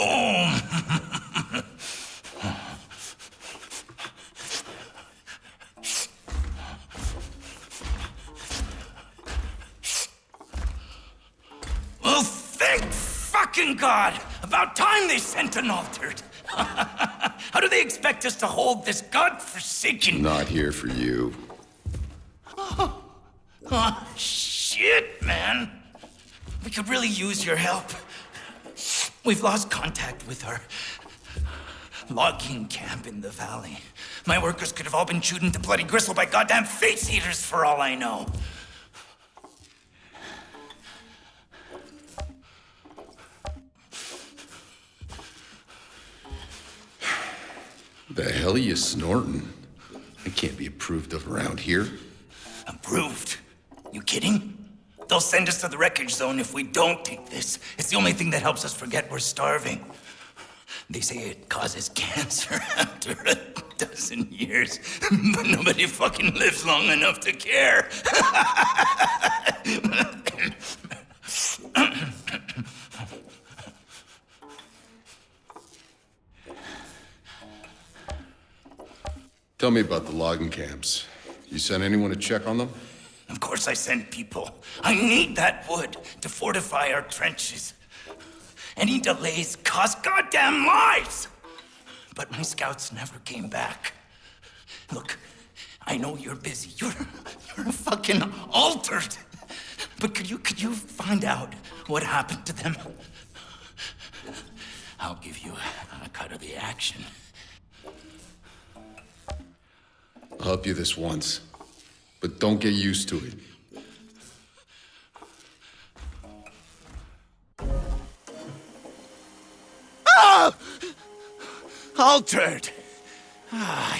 Oh. oh. thank fucking God! About time they sent an altered. How do they expect us to hold this godforsaken? Not here for you. Oh, oh shit, man. We could really use your help. We've lost contact with our logging camp in the valley. My workers could have all been chewed into bloody gristle by goddamn face eaters for all I know. The hell are you snorting? It can't be approved of around here. Approved? You kidding? They'll send us to the wreckage zone if we don't take this. It's the only thing that helps us forget we're starving. They say it causes cancer after a dozen years, but nobody fucking lives long enough to care. Tell me about the logging camps. You sent anyone to check on them? Of course I send people. I need that wood to fortify our trenches. Any delays cost goddamn lives! But my scouts never came back. Look, I know you're busy. You're, you're fucking altered. But could you, could you find out what happened to them? I'll give you a, a cut of the action. I'll help you this once but don't get used to it. Ah! Altered. Ah,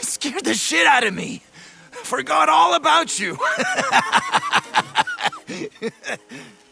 scared the shit out of me. Forgot all about you.